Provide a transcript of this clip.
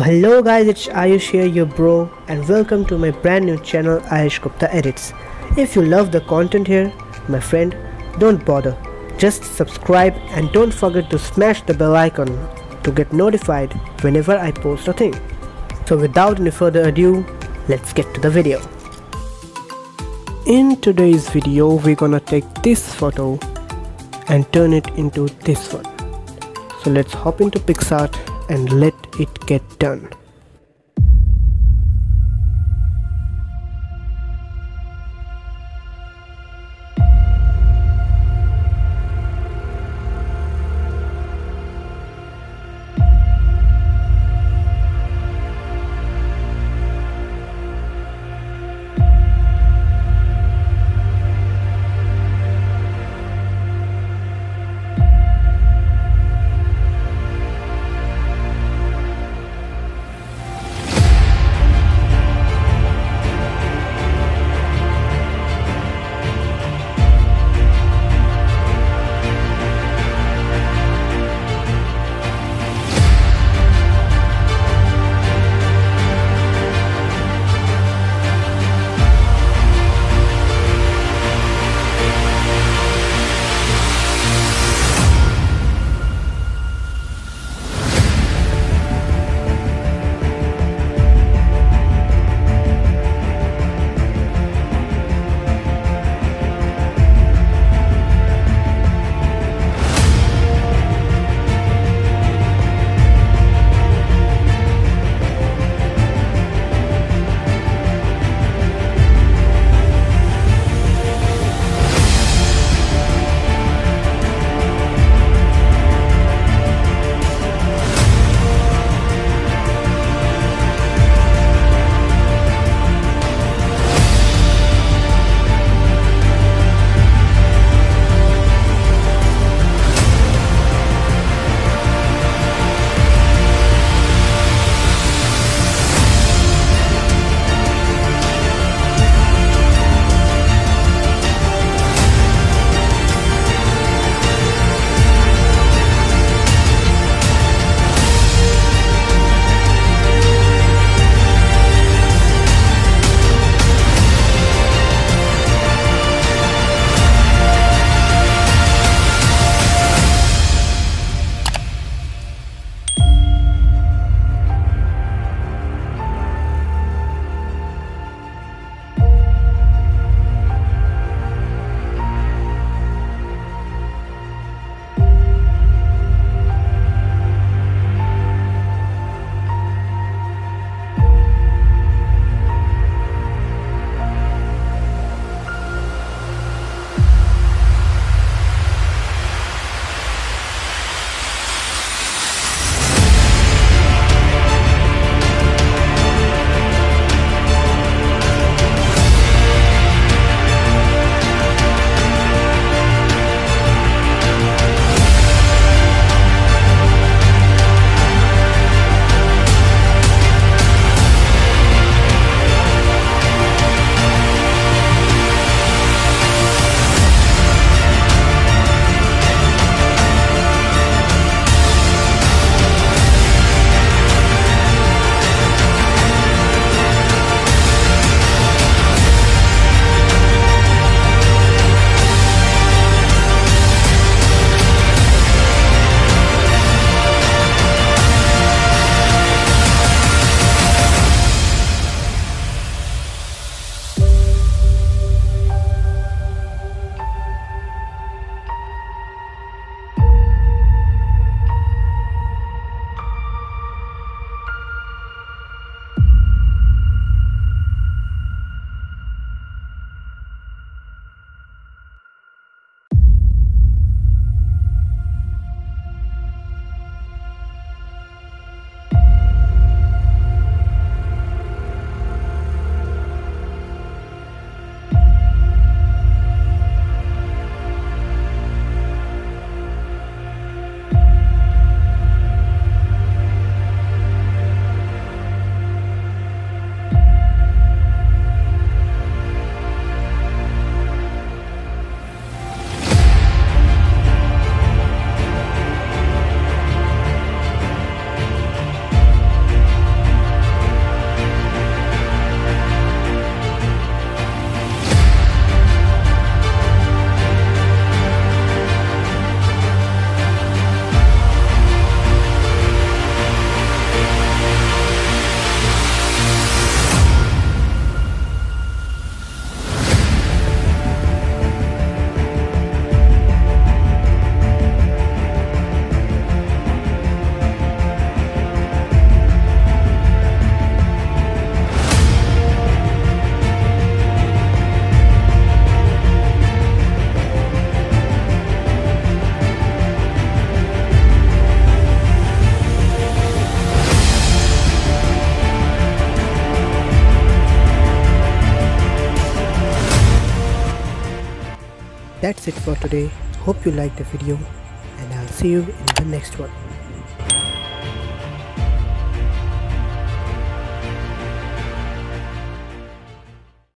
So hello guys, it's Ayush here, your bro, and welcome to my brand new channel Ayush Gupta Edits. If you love the content here, my friend, don't bother. Just subscribe and don't forget to smash the bell icon to get notified whenever I post a thing. So without any further ado, let's get to the video. In today's video, we're gonna take this photo and turn it into this one. So let's hop into PicsArt and let it get done. That's it for today. Hope you liked the video and I'll see you in the next one.